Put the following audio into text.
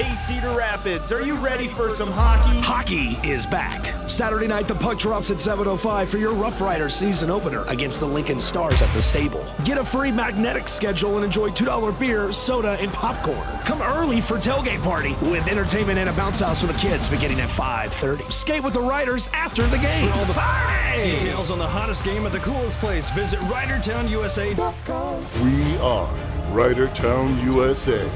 Hey Cedar Rapids, are you ready for some hockey? Hockey is back. Saturday night, the puck drops at 7.05 for your Rough Riders season opener against the Lincoln Stars at the Stable. Get a free magnetic schedule and enjoy $2 beer, soda, and popcorn. Come early for tailgate party with entertainment and a bounce house for the kids beginning at 5.30. Skate with the Riders after the game. For all the Party! details on the hottest game at the coolest place, visit RiderTownUSA.com. We are Ridertown USA.